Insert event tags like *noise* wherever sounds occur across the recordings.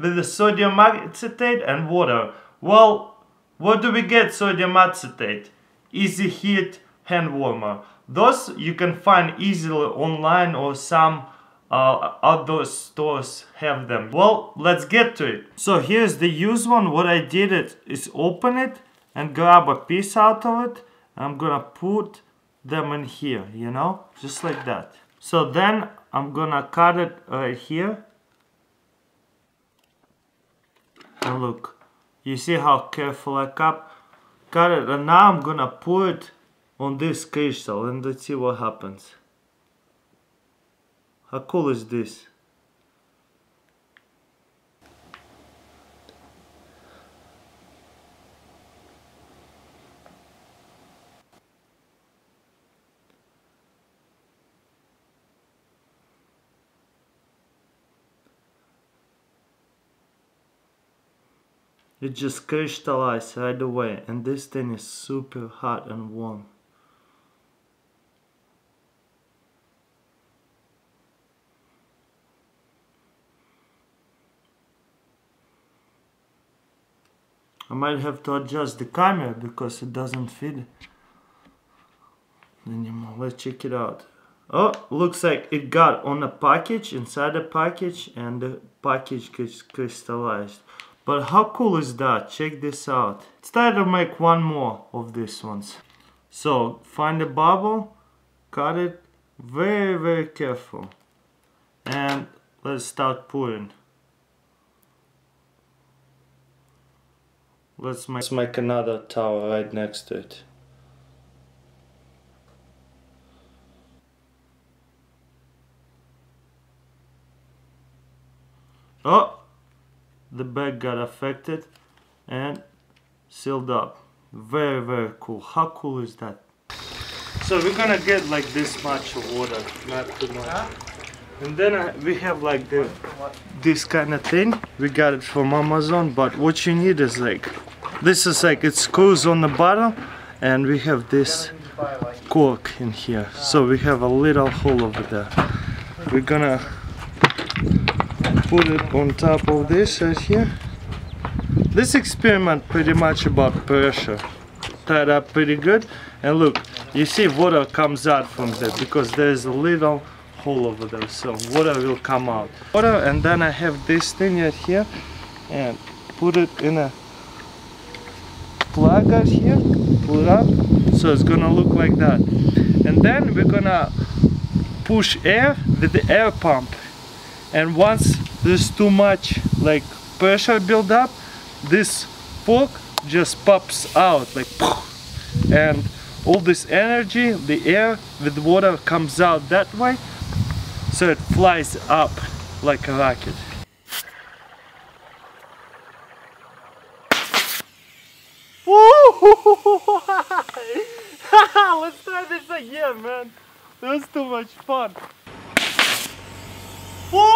with the sodium acetate and water. Well, what do we get sodium acetate? Easy Heat hand warmer. Those you can find easily online or some uh, outdoor stores have them. Well, let's get to it. So here's the used one. What I did it is open it and grab a piece out of it. I'm gonna put them in here, you know, just like that. So then I'm gonna cut it right here. And look, you see how careful I cut, cut it and now I'm gonna put it on this crystal and let's see what happens. How cool is this? It just crystallized right away and this thing is super hot and warm. I might have to adjust the camera because it doesn't fit anymore. Let's check it out. Oh, looks like it got on a package, inside the package, and the package crystallized. But how cool is that? Check this out. Let's try to make one more of these ones. So, find the bubble, cut it very, very careful. And let's start pouring. Let's make, let's make another tower right next to it. Oh! The bag got affected and sealed up. Very, very cool. How cool is that? So we're gonna get like this much water, not too much. And then uh, we have like the this kind of thing. We got it from Amazon, but what you need is like this is like it screws on the bottom and we have this cork in here so we have a little hole over there we're gonna put it on top of this right here. This experiment pretty much about pressure. Tied up pretty good. And look you see water comes out from there because there's a little hole over there. So water will come out. Water and then I have this thing right here. And put it in a plug out here. Pull it up. So it's gonna look like that. And then we're gonna push air with the air pump. And once there's too much like pressure build up this fork just pops out like and all this energy the air with water comes out that way so it flies up like a rocket *laughs* Let's try this again, man. That was too much fun. *laughs* Let's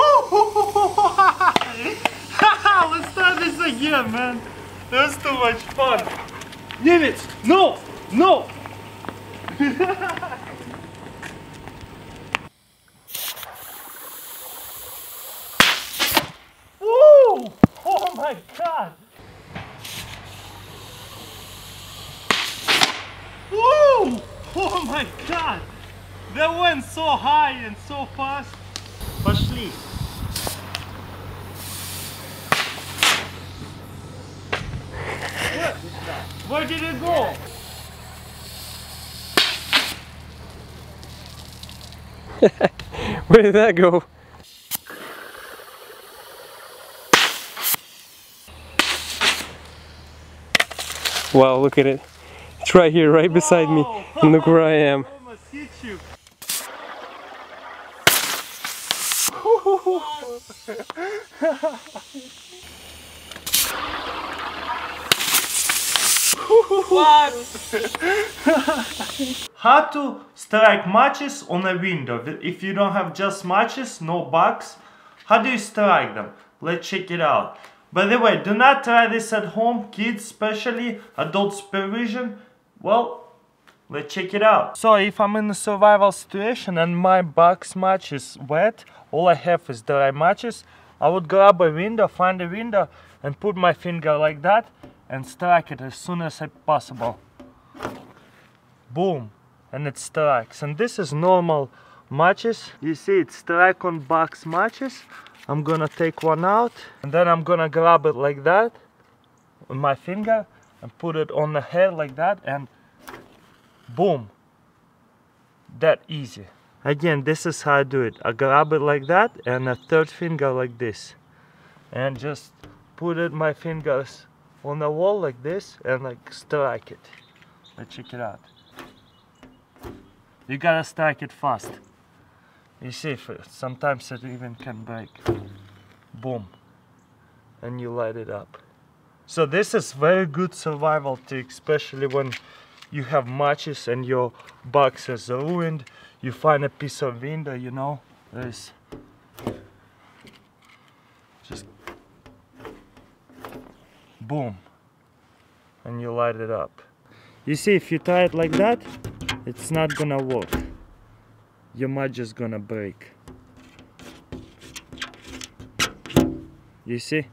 start this again, man. That's too much fun. Nimitz, no, no. *laughs* Woo! Oh my god! Woo! Oh my god! That went so high and so fast. Firstly. Where did it go? *laughs* Where did that go? Wow, look at it. It's right here, right beside me. And look where I am. *laughs* How to strike matches on a window. If you don't have just matches, no bugs, how do you strike them? Let's check it out. By the way, do not try this at home, kids especially, adult supervision. Well, let's check it out. So if I'm in a survival situation and my box match is wet, all I have is dry matches, I would grab a window, find a window, and put my finger like that and strike it as soon as possible. Boom, and it strikes. And this is normal matches. You see it strike on box matches. I'm gonna take one out and then I'm gonna grab it like that with my finger and put it on the head like that and boom. That easy. Again, this is how I do it. I grab it like that and a third finger like this. And just put it my fingers on the wall like this and like strike it. Let's check it out. You gotta strike it fast. You see, uh, sometimes it even can break. Boom. And you light it up. So this is very good survival trick, especially when you have matches and your box is ruined. You find a piece of window, you know, there's just boom and you light it up. You see, if you tie it like that, it's not gonna work your match is gonna break you see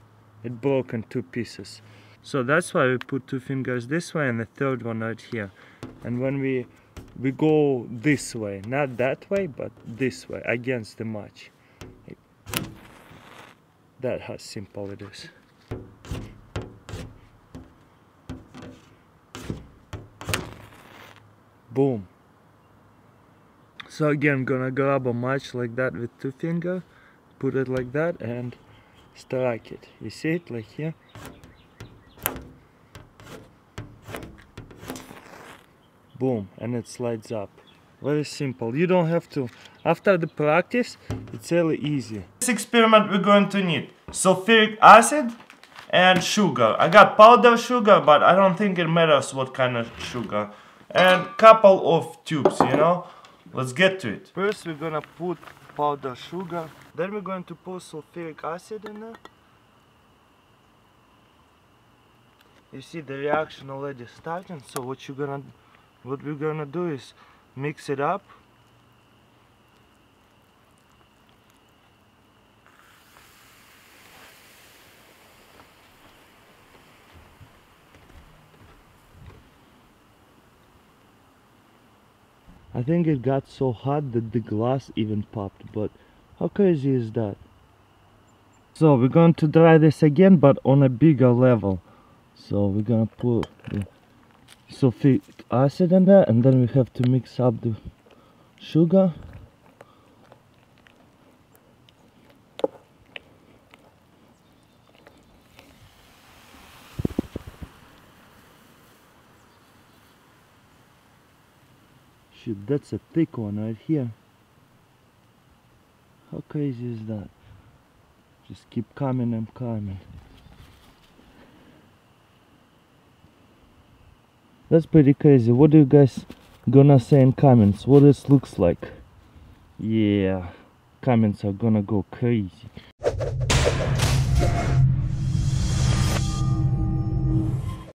it broke in two pieces so that's why we put two fingers this way and the third one right here. And when we we go this way not that way but this way against the match. That how simple it is. Boom. So again gonna grab a match like that with two finger put it like that and strike it. You see it like here boom and it slides up very simple you don't have to after the practice it's really easy this experiment we're going to need sulfuric acid and sugar i got powder sugar but i don't think it matters what kind of sugar and couple of tubes you know Let's get to it. First we're gonna put powdered sugar. Then we're going to put sulfuric acid in there. You see the reaction already starting. So what you're gonna, what we're gonna do is mix it up I think it got so hot that the glass even popped, but how crazy is that? So we're going to dry this again, but on a bigger level. So we're gonna put sulfuric acid in there, and then we have to mix up the sugar. Shoot, that's a thick one right here. How crazy is that? Just keep coming and coming. That's pretty crazy. What do you guys gonna say in comments? What this looks like? Yeah, comments are gonna go crazy.